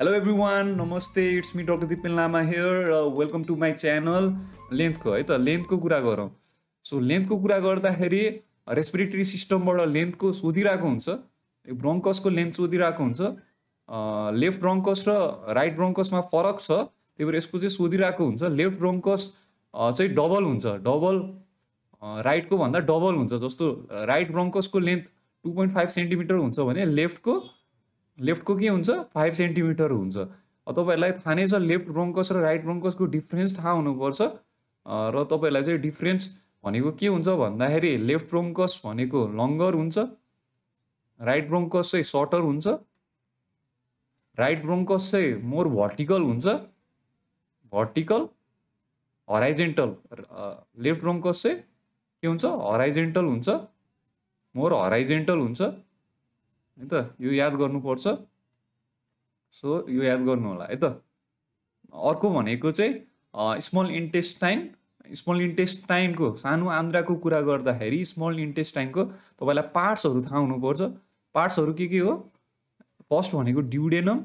Hello every one नमस्ते it's me doctor Dipen Lama here welcome to my channel लेन्थको है त? लेन्थको कुरा गरौँ। सो लेन्थको कुरा गर्दाखेरि रेस्पिरेटरी सिस्टमबाट लेन्थको सोधिरहेको हुन्छ। ब्रोङ्कसको लेन्थ सोधिरहेको हुन्छ। लेफ्ट ब्रोङ्कस र राइट ब्रोङ्कसमा फरक छ। त्यही भएर यसको चाहिँ सोधिरहेको हुन्छ। लेफ्ट ब्रोङ्कस चाहिँ डबल हुन्छ। डबल राइटको भन्दा डबल हुन्छ। जस्तो right ब्रोङ्कसको length two point five centimetre हुन्छ भने लेफ्टको लेफ्टको के हुन्छ? फाइभ सेन्टिमिटर हुन्छ। तपाईँहरूलाई थाहा नै छ लेफ्ट ब्रोङ्कस र राइट ब्रोङ्कसको डिफ्रेन्स थाहा हुनुपर्छ। र तपाईँहरूलाई चाहिँ डिफ्रेन्स भनेको के हुन्छ भन्दाखेरि लेफ्ट ब्रोङ्कस भनेको लङ्गर हुन्छ राइट ब्रोङ्कस चाहिँ सर्टर हुन्छ राइट ब्रोङ्कस चाहिँ मोर भर्टिकल हुन्छ भर्टिकल हराइजेन्टल लेफ्ट ब्रोङ्कस चाहिँ के हुन्छ? हराइजेन्टल हुन्छ मोर हराइजेन्टल हुन्छ। है त? यो याद गर्नुपर्छ। सो यो याद गर्नु होला है त? अर्को भनेको चाहिँ स्मल इन्टेस्टाइन स्मल इन्टेस्टाइनको सानो आन्द्राको कुरा गर्दाखेरि स्मल इन्टेस्टाइनको तपाईँलाई पार्ट्सहरू थाहा हुनुपर्छ। पार्ट्सहरू के के हो? फर्स्ट भनेको ड्युडेनम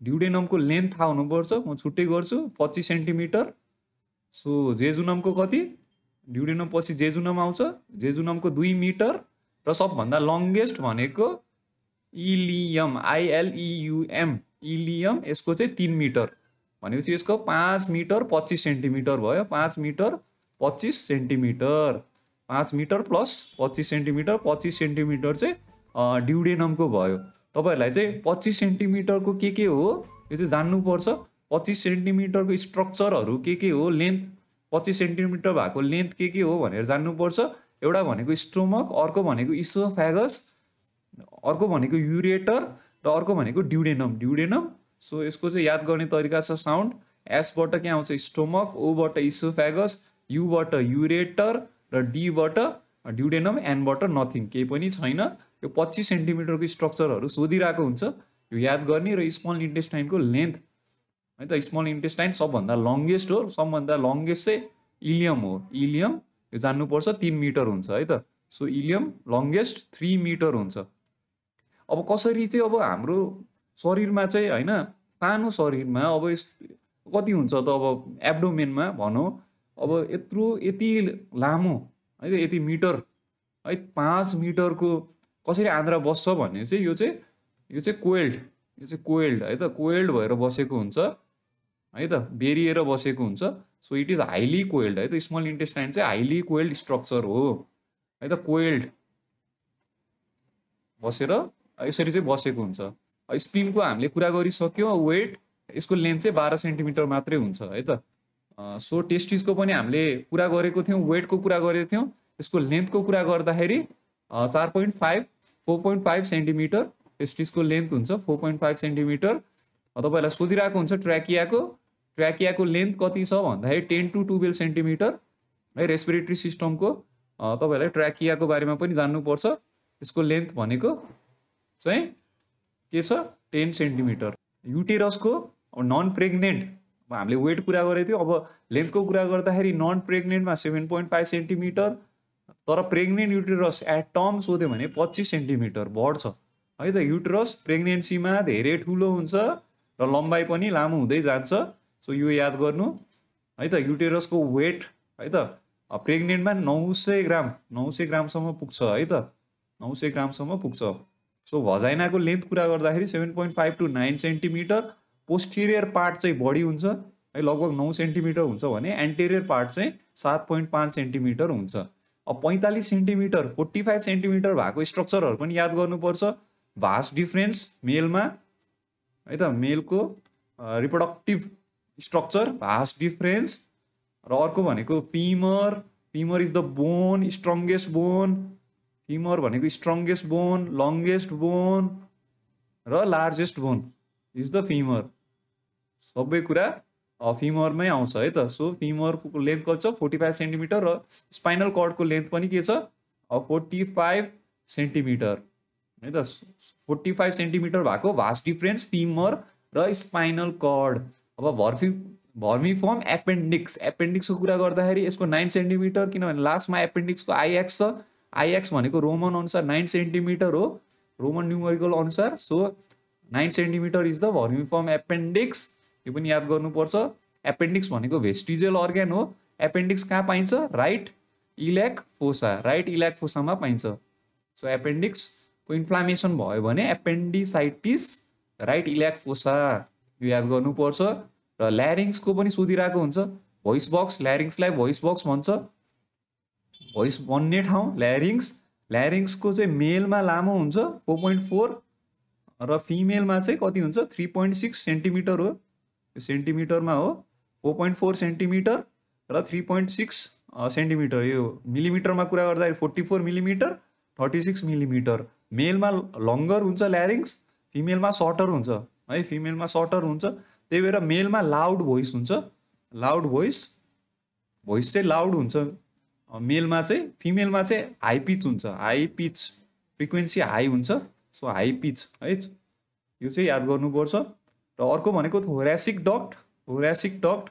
ड्युडेनमको लेन्थ थाहा हुनुपर्छ। म छुट्टै गर्छु पच्चिस सेन्टिमिटर। सो जेजुनमको कति? ड्युडेनम पछि जेजुनम आउँछ। जेजुनमको दुई मिटर। र सबभन्दा लङ्गेस्ट भनेको इलियम आइएलइयुएम इलियम यसको चाहिँ तिन मिटर। भनेपछि यसको पाँच मिटर पच्चिस सेन्टिमिटर भयो पाँच मिटर पच्चिस सेन्टिमिटर। पाँच मिटर प्लस पच्चिस सेन्टिमिटर पच्चिस सेन्टिमिटर चाहिँ ड्युडेनमको भयो। तपाईँहरूलाई चाहिँ पच्चिस सेन्टिमिटरको के के हो यो चाहिँ जान्नुपर्छ। पच्चिस सेन्टिमिटरको स्ट्रक्चरहरू के के हो लेन्थ पच्चिस सेन्टिमिटर भएको लेन्थ के के हो भनेर जान्नुपर्छ। एउटा भनेको स्टोमक अर्को भनेको इसोफ्यागस अर्को भनेको युरेटर र अर्को भनेको ड्युडेनम। ड्युडेनम सो यसको चाहिँ याद गर्ने तरिका छ साउन्ड। एसबाट के आउँछ? स्टोमक ओबाट इसोफ्यागस युबाट युरेटर र डीबाट ड्युडेनम एनबाट नथिङ। केही पनि छैन। यो पच्चिस सेन्टिमिटरको स्ट्रक्चरहरू सोधिरहेको हुन्छ। यो याद गर्ने र स्मल इन्टेस्टाइनको लेन्थ। है त स्मल इन्टेस्टाइन सबभन्दा लङ्गेस्ट हो सबभन्दा लङ्गेस्ट चाहिँ इलियम हो। इलियम यो जान्नुपर्छ तिन मिटर हुन्छ है त। So ileum longest three metre हुन्छ। अब कसरी चाहिँ अब हाम्रो शरीरमा चाहिँ होइन सानो शरीरमा अब कति हुन्छ त अब एब्डोमेनमा भनौँ अब यत्रो यति लामो है यति मिटर है पाँच मिटरको कसरी आन्द्रा बस्छ भन्ने चाहिँ यो चाहिँ यो चाहिँ कोइल्ड यो चाहिँ कोइल्ड है त कोइल्ड भएर बसेको हुन्छ है त बेरिएर बसेको हुन्छ so it is highly coiled है त स्मल इन्टेस्टाइन चाहिँ हाइली कोइल्ड स्ट्रक्चर हो है त कोइल्ड बसेर यसरी चाहिँ बसेको हुन्छ। स्पिनको हामीले कुरा गरिसक्यौँ वेट यसको लेन्थ चाहिँ बाह्र सेन्टिमिटर मात्रै हुन्छ है त? सो टेस्टिसको पनि हामीले कुरा गरेको थियौँ वेटको कुरा गरेको थियौँ यसको लेन्थको कुरा गर्दाखेरि चार point five four point five centimetre टेस्टिसको length हुन्छ फोर पोइन्ट फाइभ सेन्टिमिटर। तपाईँलाई सोधिरहेको हुन्छ ट्र्याकियाको ट्र्याकियाको लेन्थ कति छ भन्दाखेरि टेन टु टुवेल्भ सेन्टिमिटर है रेस्पिरेटरी सिस्टमको। तपाईँहरूलाई ट्र्याकियाको बारेमा पनि जान्नुपर्छ यसको लेन्थ भनेको। चाहिँ के छ टेन सेन्टिमिटर युटेरसको नन प्रेग्नेन्ट अब हामीले वेट कुरा गरेको थियौँ अब लेन्थको कुरा गर्दाखेरि नन प्रेग्नेन्टमा सेभेन पोइन्ट फाइभ सेन्टिमिटर तर प्रेग्नेन्ट युटेरस एट टर्म सोध्यो भने पच्चिस सेन्टिमिटर बढ्छ। है त युटेरस प्रेग्नेन्सीमा धेरै ठुलो हुन्छ र लम्बाइ पनि लामो हुँदै जान्छ। सो यो याद गर्नु। है त युटेरसको वेट है त प्रेग्नेन्टमा नौ सय ग्राम नौ सय ग्रामसम्म पुग्छ है त। नौ सय ग्रामसम्म पुग्छ। सो भजाइनाको लेन्थ कुरा गर्दाखेरि seven point five to nine centimetre posterior part चाहिँ बढी हुन्छ है लगभग नौ सेन्टिमिटर हुन्छ भने एन्टेरियर पार्ट चाहिँ सात पोइन्ट पाँच सेन्टिमिटर हुन्छ। अब पैँतालिस सेन्टिमिटर फोर्टी फाइभ सेन्टिमिटर भएको स्ट्रक्चरहरू पनि याद गर्नुपर्छ। भास्ट डिफ्रेन्स मेलमा है त मेलको रिप्रोडक्टिभ स्ट्रक्चर भास्ट डिफ्रेन्स र अर्को भनेको femur femur is the bone strongest bone femur भनेको स्ट्रङ्गेस्ट बोन लङ्गेस्ट बोन र largest bone is the femur सबै कुरा फिमरमै आउँछ है त। सो फिमरको लेन्थ कति छ? फोर्टी फाइभ सेन्टिमिटर र स्पाइनल कर्डको के फोर्टी फाइभ सेन्टिमिटर है त। फोर्टी फाइभ सेन्टिमिटर भएको भास्ट डिफ्रेन्स फिमर र स्पाइनल कर्ड अब भर्फी भर्मिफर्म एपेन्डिक्स एपेन्डिक्सको कुरा गर्दाखेरि यसको नाइन सेन्टिमिटर किनभने लास्टमा एपेन्डिक्सको आइएक्स छ। आइएक्स भनेको रोमन अनुसार नाइन सेन्टिमिटर हो। रोमन न्युमरिकल अनुसार। So nine centimetre is the vermiform appendix यो पनि याद गर्नुपर्छ। एपेन्डिक्स भनेको भेस्टिजियल अर्ग्यान हो। एपेन्डिक्स कहाँ पाइन्छ? Right iliac fossa right iliac फोसामा पाइन्छ। सो एपेन्डिक्सको इन्फ्लामेसन भयो भने एपेन्डिसाइटिस राइट इल्याक फोसा यो याद गर्नुपर्छ। र ल्यारिङ्सको पनि सोधिरहेको हुन्छ। भोइस बक्स ल्यारिङ्सलाई भोइस बक्स भन्छ। भोइस बन्ने ठाउँ ल्यारिङ्स ल्यारिङ्सको चाहिँ मेलमा लामो हुन्छ फोर पोइन्ट फोर र फिमेलमा चाहिँ कति हुन्छ? थ्री पोइन्ट सिक्स सेन्टिमिटर हो। यो सेन्टिमिटरमा हो फोर पोइन्ट फोर सेन्टिमिटर र थ्री पोइन्ट सिक्स सेन्टिमिटर यो मिलिमिटरमा कुरा गर्दाखेरि forty four millimetre thirty six millimetre मेलमा longer हुन्छ ल्यारिङ्स फिमेलमा सर्टर हुन्छ है? फिमेलमा सर्टर हुन्छ। त्यही भएर मेलमा लाउड भोइस हुन्छ। लाउड भोइस भोइस चाहिँ लाउड हुन्छ। मेलमा चाहिँ फिमेलमा चाहिँ हाई पिच हुन्छ। हाई पिच फ्रिक्वेन्सी हाई हुन्छ। सो हाई पिच है? यो चाहिँ याद गर्नुपर्छ। र अर्को भनेको thoracic duct thoracic duct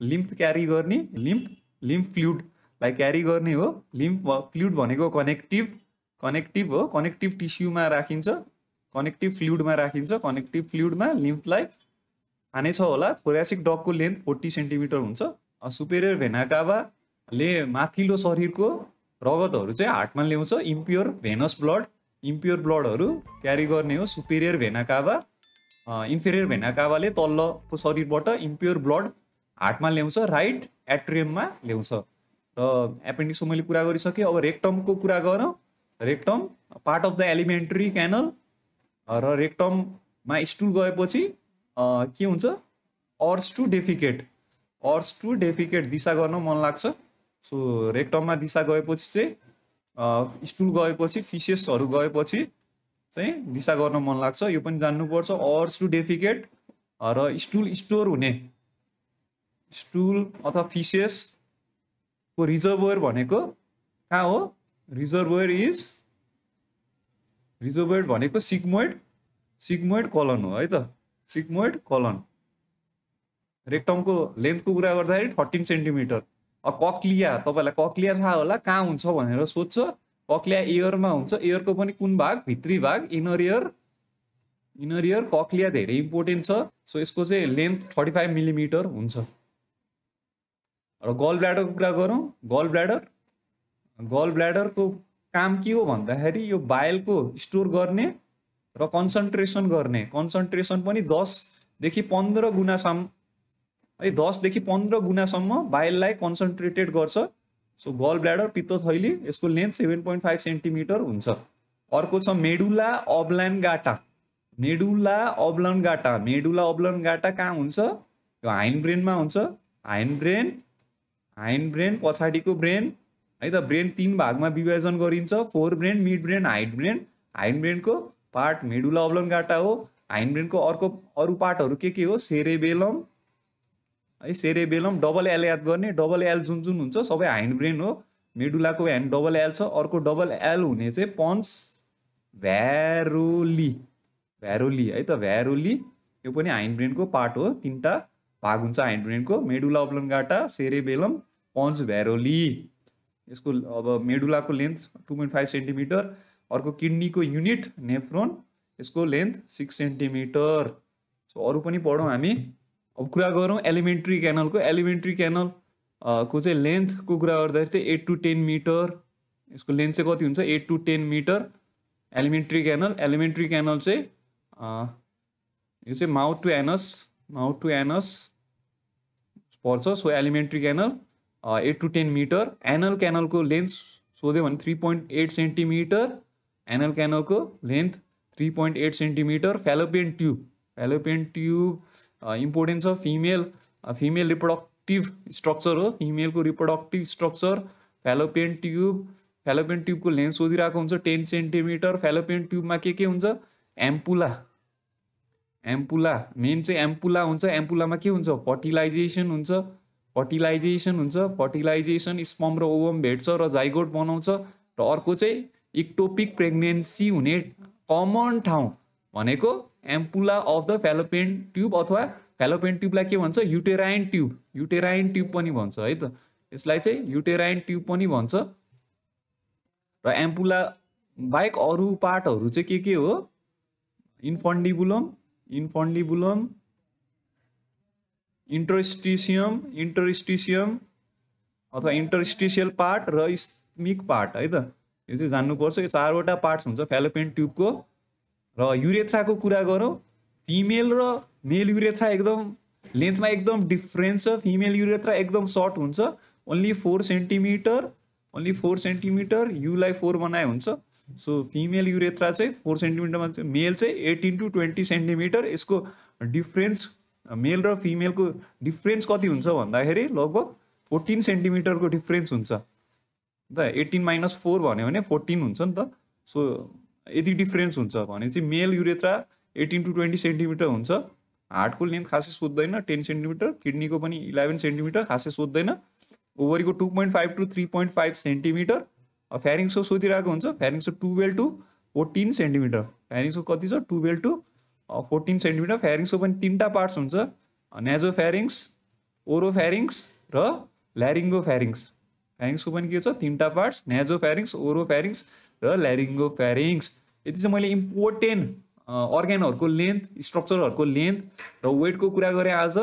lymph carry गर्ने लिम्फ लिम्फ फ्लुडलाई क्यारी गर्ने हो। लिम्फ फ्लुड भनेको कनेक्टिभ कनेक्टिभ हो। कनेक्टिभ टिस्युमा राखिन्छ। कनेक्टिभ फ्लुडमा राखिन्छ। कनेक्टिभ फ्लुडमा लिम्फलाई थाहा नै छ होला थोरेसिक डगको लेन्थ फोर्टी सेन्टिमिटर हुन्छ सुपेरियर भेनाकावाले माथिल्लो शरीरको रगतहरू चाहिँ हार्टमा ल्याउँछ। इम्प्योर भेनस ब्लड इम्प्योर ब्लडहरू क्यारी गर्ने हो। सुपेरियर भेनाकावा इन्फेरियर भेनाकावाले तल्लोको शरीरबाट इम्प्योर ब्लड हार्टमा ल्याउँछ राइट एट्रियममा ल्याउँछ। र एपेन्डिक्सको मैले कुरा गरिसकेँ। अब रेक्टमको कुरा गरौँ। Rectum part of the alimentary canal र रेक्टममा स्टुल गएपछि के हुन्छ? Urge to defecate urge to defecate दिशा गर्न मन लाग्छ। सो रेक्टममा दिशा गएपछि चाहिँ स्टुल गएपछि फिसेसहरू गएपछि चाहिँ दिशा गर्न मन लाग्छ। यो पनि जान्नुपर्छ। अर्स टु डेफिकेट र स्टुल स्टोर हुने। स्टुल अथवा फिसेसको रिजर्भर भनेको कहाँ हो? रिजर्भर इज रिजर्भर भनेको सिग्मोइड सिग्मोइड कलन हो है त? Sigmoid kiln. रेक्टमको लेन्थको कुरा गर्दाखेरि थर्टिन सेन्टिमिटर कक्लिया तपाईँलाई कक्लिया थाहा होला कहाँ हुन्छ भनेर सोध्छ। कक्लिया एयरमा हुन्छ। एयरको पनि कुन भाग? भित्री भाग। Inner ear? Inner ear cochlea धेरै इम्पोर्टेन्ट छ। सो यसको चाहिँ लेन्थ थर्टी फाइभ मिलिमिटर हुन्छ। र गल ब्ल्याडरको कुरा गरौँ? गल ब्ल्याडर गल ब्ल्याडरको काम के हो भन्दाखेरि यो बायलको स्टोर गर्ने र कन्सन्ट्रेसन गर्ने। कन्सन्ट्रेसन पनि दसदेखि पन्ध्र गुणासम्म है दसदेखि पन्ध्र गुणासम्म बाइललाई कन्सन्ट्रेटेड गर्छ। सो गल ब्ल्याडर पित्त थैली यसको length seven point five centimetre हुन्छ। अर्को छ medulla oblongata medulla oblongata medulla oblongata कहाँ हुन्छ? यो हाइन ब्रेनमा हुन्छ। हाइन ब्रेन हाइन ब्रेन पछाडिको ब्रेन है त ब्रेन तिन भागमा विभाजन गरिन्छ। Fore brain mid brain hind brain hind ब्रेनको part medulla oblongata हो। हाइन ब्रेनको अर्को अरू पार्टहरू के के हो? सेरेबेलम है सेरेबेलम डबल एल याद गर्ने डबल एल जुन जुन हुन्छ सबै हाइन्ड ब्रेन हो मेडुलाको ह्यान्ड डबल एल छ अर्को डबल एल हुने चाहिँ पन्स भ्यारोली भ्यारोली है त भ्यारोली यो पनि हाइन्ड ब्रेनको पार्ट हो तिनवटा भाग हुन्छ hind ब्रेनको medulla oblongata cerebellum pons varolii यसको अब मेडुलाको length two point five centimetre अर्को किडनीको युनिट नेफ्रोन यसको लेन्थ सिक्स सेन्टिमिटर सो अरू पनि पढौँ हामी। अब कुरा गरौँ एलिमेन्ट्री क्यानलको एलिमेन्ट्री क्यानल को चाहिँ लेन्थको कुरा गर्दाखेरि चाहिँ एट टु टेन मिटर यसको लेन्थ चाहिँ कति हुन्छ? Eight to ten metre alimentary canal alimentary canal चाहिँ यो चाहिँ mouth to anus mouth to anus पर्छ। So alimentary canal eight to ten metre anal क्यानलको length सोध्यो भने three point eight centimetre anal क्यानलको length three point eight centimetre fallopian tube fallopian tube important छ female female reproductive structure हो। फिमेलको reproductive structure fallopian tube fallopian ट्युबको length सोधिरहेको हुन्छ ten centimetre fallopian ट्युबमा के के हुन्छ? एम्पुला एम्पुला मेन चाहिँ ampulla हुन्छ। एम्पुलामा के हुन्छ? फर्टिलाइजेसन हुन्छ। फर्टिलाइजेसन हुन्छ। फर्टिलाइजेसन स्पम र ओभम भेट्छ र जाइगोट बनाउँछ। र अर्को चाहिँ इक्टोपिक प्रेग्नेन्सी हुने कमन ठाउँ भनेको ampulla of the fallopian tube अथवा फेलोपेन ट्युबलाई के भन्छ? युटेराइन ट्युब युटेराइन ट्युब पनि भन्छ है त? यसलाई चाहिँ युटेराइन ट्युब पनि भन्छ। र एम्पुला बाहेक अरू पार्टहरू चाहिँ के के हो? इन्फन्डिबुलम इन्फन्डिबुलम इन्टरस्टिसियम इन्टरस्टिसियम अथवा इन्टरस्टिसियल पार्ट र स्मिक पार्ट है त? यो चाहिँ जान्नुपर्छ। यो चारवटा पार्ट्स हुन्छ फ्यालोपेन ट्युबको र युरेथ्राको कुरा गरौँ फिमेल र मेल युरेथ्रा एकदम लेन्थमा एकदम डिफ्रेन्स छ. फिमेल युरेथ्रा एकदम सर्ट हुन्छ। Only four centimetre only four centimetre युलाई four बनाए हुन्छ। सो फिमेल युरेथ्रा चाहिँ फोर सेन्टिमिटरमा चाहिँ मेल चाहिँ एटिन टु ट्वेन्टी सेन्टिमिटर यसको डिफ्रेन्स मेल र फिमेलको डिफ्रेन्स कति हुन्छ भन्दाखेरि लगभग फोर्टिन सेन्टिमिटरको डिफ्रेन्स हुन्छ। त एटिन माइनस फोर भन्यो भने फोर्टिन हुन्छ नि त। सो यति डिफ्रेन्स हुन्छ भने चाहिँ male urethra eighteen to twenty centimetre हुन्छ। हार्टको लेन्थ खासै सोध्दैन टेन सेन्टिमिटर किडनीको पनि इलेभेन सेन्टिमिटर खासै सोध्दैन। ओभरीको two point five to three point five centimetre फ्यारिङ्सको सोधिरहेको हुन्छ फ्यारिङ्सको टुवेल्भ टु फोर्टिन सेन्टिमिटर फ्यारिङ्सको कति छ? टुवेल्भ टु फोर्टिन सेन्टिमिटर फ्यारिङ्सको पनि तिनवटा पार्ट्स हुन्छ नेजो फ्यारिङ्स ओरो फ्यारिङ्स र ल्यारिङ्गो फ्यारिङ्स फ्यारिङ्सको पनि के छ? तिनवटा parts naso pharynx oro pharynx र ल्यारिङ्गो फ्यारिङ्स यति चाहिँ मैले इम्पोर्टेन्ट अर्ग्यानहरूको लेन्थ स्ट्रक्चरहरूको लेन्थ र वेटको कुरा गरेँ आज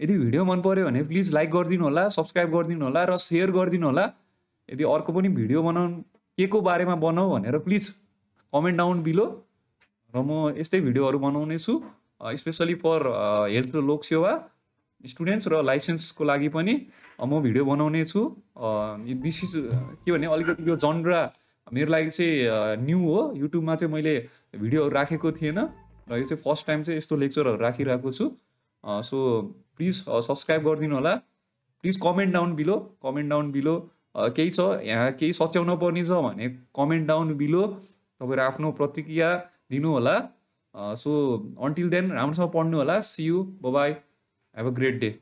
यदि भिडियो मन पऱ्यो भने प्लिज लाइक गरिदिनु होला सब्सक्राइब गरिदिनु होला र सेयर गरिदिनु होला। यदि अर्को पनि भिडियो बनाउनु के को बारेमा बनाऊ भनेर प्लिज कमेन्ट डाउन बिलो र म यस्तै भिडियोहरू बनाउने छु स्पेसली फर हेल्थ र लोक सेवा स्टुडेन्ट्स र लाइसेन्सको लागि पनि म भिडियो बनाउने छु। दिस इज के भने अलिकति यो जनरा मेरो लागि चाहिँ न्यू हो। युट्युबमा चाहिँ मैले भिडियोहरू राखेको थिएन। र यो चाहिँ फर्स्ट टाइम चाहिँ यस्तो लेक्चरहरू राखिरहेको छु। सो प्लिज सब्सक्राइब गरिदिनु होला। Please comment down below comment down below केही छ? यहाँ केही सच्याउन पर्ने छ भने कमेन्ट डाउन बिलो तपाईँहरू आफ्नो प्रतिक्रिया दिनु होला। सो अन्टिल देन राम्रोसँग पढ्नु होला। See you bye have a great day